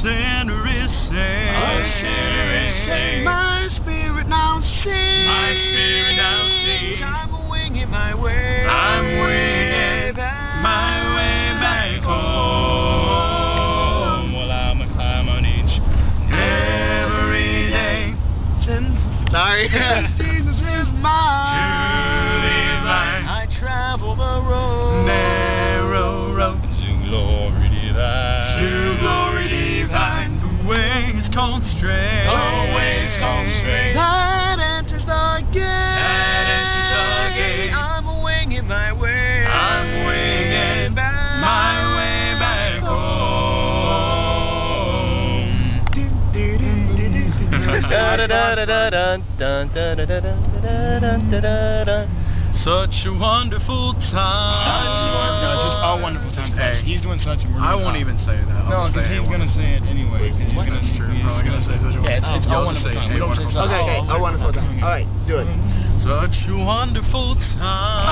sinner is saved. A sinner is saved. My spirit now sings. My spirit now sings. I'm winging my way. I'm winging my way back home. Well, I'm a climb on each every day. Since, sorry. Since Jesus is mine. Is called straight. The way is called straight. That enters the gate. Enters the gate. I'm winging my way. I'm winging my way back home. Such a wonderful time. Such a wonderful- No, it's just our wonderful time. Hey. He's doing such a we're I won't even say that. I'll No, because he's gonna say it anyway. 'cause he's gonna true. he's Probably gonna say such a Yeah, it's, it's y'all wonderful time. We don't say wonderful such time. Okay, okay, oh, a wonderful time. All right, do it. Such a wonderful time.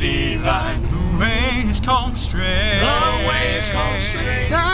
Glory divine. The way is called straight. The way is called straight.